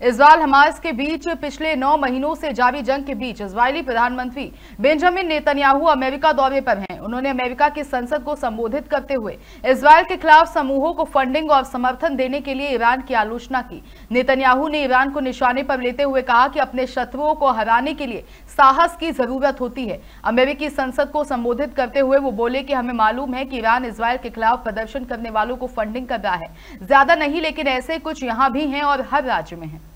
Israel Hamas के बीच पिछले नौ महीनों से जारी जंग के बीच इसराइली प्रधानमंत्री बेंजामिन नेतन्याहू अमेरिका दौरे पर हैं। उन्होंने अमेरिका की संसद को संबोधित करते हुए इसराइल के खिलाफ समूहों को फंडिंग और समर्थन देने के लिए ईरान की आलोचना की। नेतन्याहू ने ईरान को निशाने पर लेते हुए कहा कि अपने शत्रुओं को हराने के लिए साहस की ज़रूरत होती है। अमेरिकी संसद को संबोधित करते हुए वो बोले कि हमें मालूम है कि ईरान इसराइल के खिलाफ प्रदर्शन करने वालों को फंडिंग कर रहा है। ज़्यादा नहीं, लेकिन ऐसे कुछ यहाँ भी हैं और हर राज्य में है।